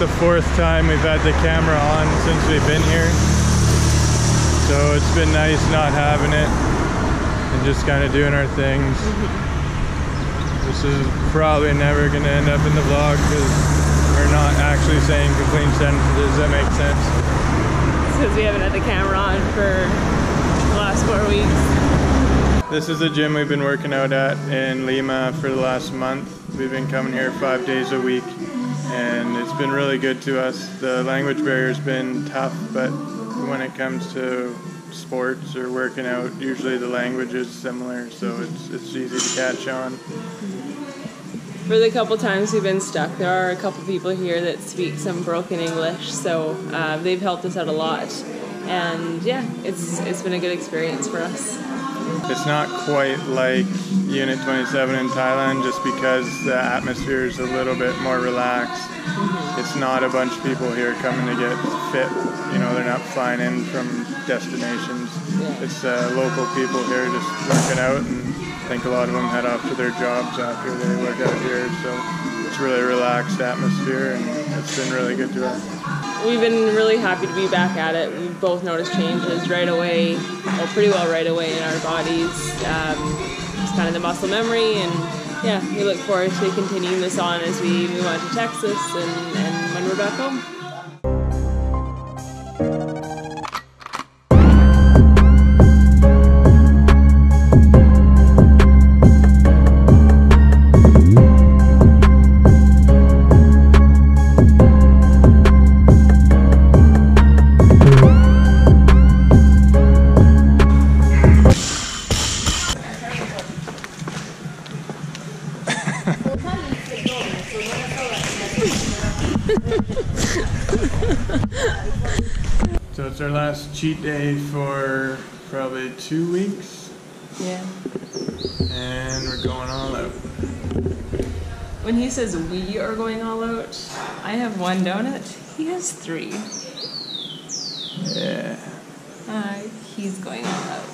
the fourth time we've had the camera on since we've been here. So it's been nice not having it and just kind of doing our things. This is probably never going to end up in the vlog because we're not actually saying complete sentences that make sense. because we haven't had the camera on for the last four weeks. This is the gym we've been working out at in Lima for the last month. We've been coming here five days a week and it's been really good to us. The language barrier's been tough, but when it comes to sports or working out, usually the language is similar, so it's it's easy to catch on. For the couple times we've been stuck, there are a couple people here that speak some broken English, so uh, they've helped us out a lot. And yeah, it's it's been a good experience for us. It's not quite like Unit 27 in Thailand just because the atmosphere is a little bit more relaxed. It's not a bunch of people here coming to get fit. You know, they're not flying in from destinations. It's uh, local people here just working out, and I think a lot of them head off to their jobs after they work out here. So it's really a relaxed atmosphere, and it's been really good to us. We've been really happy to be back at it. We've both noticed changes right away, well, pretty well right away in our bodies. Um, it's kind of the muscle memory, and yeah, we look forward to continuing this on as we move on to Texas and, and when we're back home. So it's our last cheat day for probably two weeks, Yeah. and we're going all out. When he says we are going all out, I have one donut. He has three. Yeah. Uh, he's going all out.